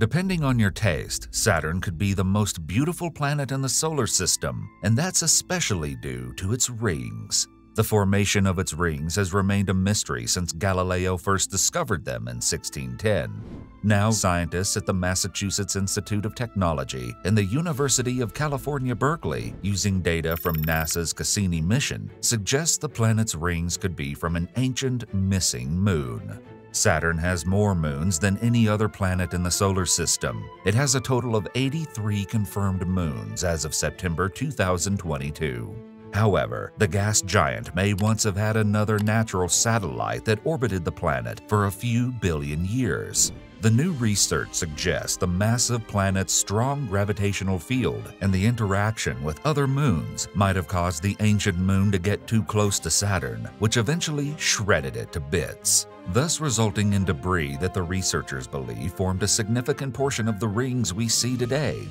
Depending on your taste, Saturn could be the most beautiful planet in the solar system, and that's especially due to its rings. The formation of its rings has remained a mystery since Galileo first discovered them in 1610. Now, scientists at the Massachusetts Institute of Technology and the University of California, Berkeley, using data from NASA's Cassini mission, suggest the planet's rings could be from an ancient missing moon. Saturn has more moons than any other planet in the solar system. It has a total of 83 confirmed moons as of September 2022. However, the gas giant may once have had another natural satellite that orbited the planet for a few billion years. The new research suggests the massive planet's strong gravitational field and the interaction with other moons might have caused the ancient moon to get too close to Saturn, which eventually shredded it to bits, thus resulting in debris that the researchers believe formed a significant portion of the rings we see today.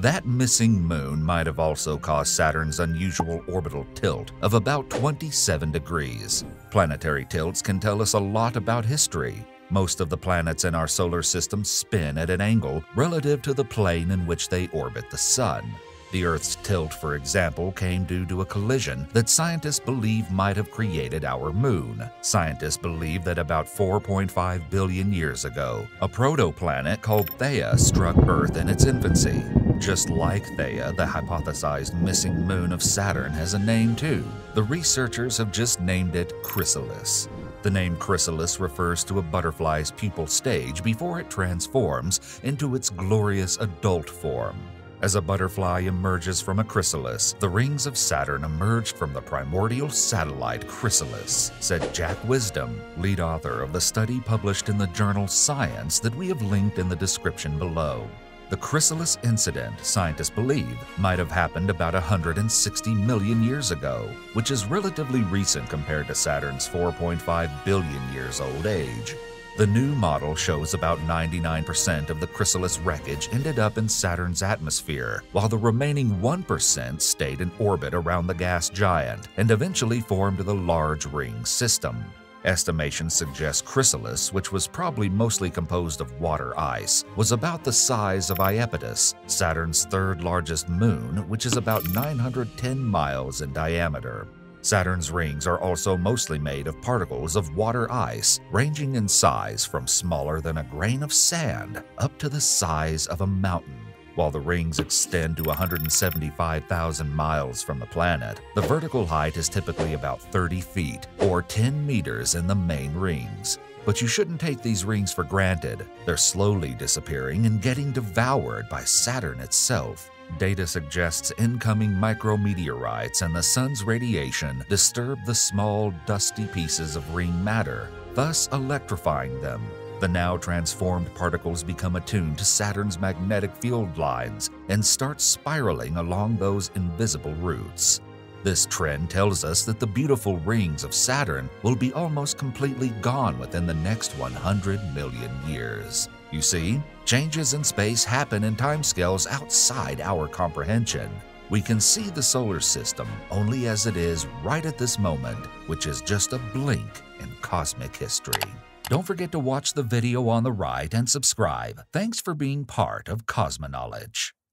That missing moon might have also caused Saturn's unusual orbital tilt of about 27 degrees. Planetary tilts can tell us a lot about history. Most of the planets in our solar system spin at an angle relative to the plane in which they orbit the Sun. The Earth's tilt, for example, came due to a collision that scientists believe might have created our moon. Scientists believe that about 4.5 billion years ago, a protoplanet called Theia struck Earth in its infancy. Just like Theia, the hypothesized missing moon of Saturn has a name too. The researchers have just named it Chrysalis. The name chrysalis refers to a butterfly's pupal stage before it transforms into its glorious adult form. As a butterfly emerges from a chrysalis, the rings of Saturn emerged from the primordial satellite Chrysalis, said Jack Wisdom, lead author of the study published in the journal Science that we have linked in the description below. The chrysalis incident, scientists believe, might have happened about 160 million years ago, which is relatively recent compared to Saturn's 4.5 billion years old age. The new model shows about 99% of the chrysalis wreckage ended up in Saturn's atmosphere, while the remaining 1% stayed in orbit around the gas giant and eventually formed the Large Ring System. Estimations suggest Chrysalis, which was probably mostly composed of water ice, was about the size of Iapetus, Saturn's third largest moon, which is about 910 miles in diameter. Saturn's rings are also mostly made of particles of water ice, ranging in size from smaller than a grain of sand up to the size of a mountain. While the rings extend to 175,000 miles from the planet, the vertical height is typically about 30 feet or 10 meters in the main rings. But you shouldn't take these rings for granted. They're slowly disappearing and getting devoured by Saturn itself. Data suggests incoming micrometeorites and the sun's radiation disturb the small, dusty pieces of ring matter, thus electrifying them. The now transformed particles become attuned to Saturn's magnetic field lines and start spiraling along those invisible routes. This trend tells us that the beautiful rings of Saturn will be almost completely gone within the next 100 million years. You see, changes in space happen in timescales outside our comprehension. We can see the solar system only as it is right at this moment, which is just a blink in cosmic history. Don't forget to watch the video on the right and subscribe. Thanks for being part of Cosmoknowledge.